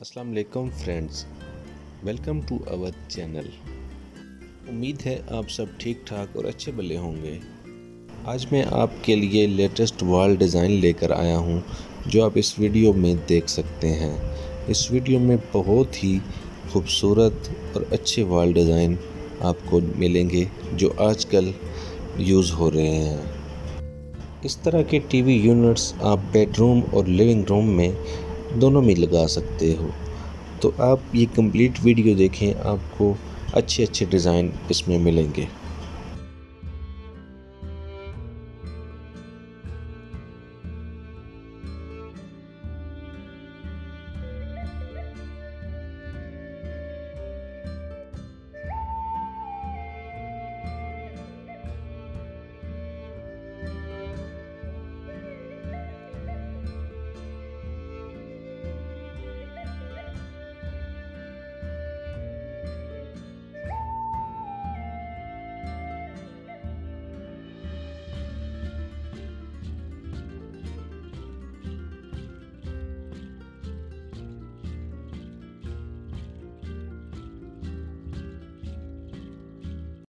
अस्सलाम वालेकुम friends, welcome to our channel. उम्मीद है आप सब ठीक ठाक और अच्छे भले होंगे। आज मैं आपके लिए लेटेस्ट वॉल डिज़ाइन लेकर आया हूँ, जो आप इस वीडियो में देख सकते हैं। इस वीडियो में बहुत ही खूबसूरत और अच्छे वॉल डिज़ाइन आपको मिलेंगे, जो आजकल यूज़ हो रहे हैं। इस तरह के टीवी यूनिट्स आप बेडरूम और लिविंग रूम में दोनों में लगा सकते हो। तो आप ये कंप्लीट वीडियो देखें, आपको अच्छे अच्छे डिज़ाइन इसमें मिलेंगे।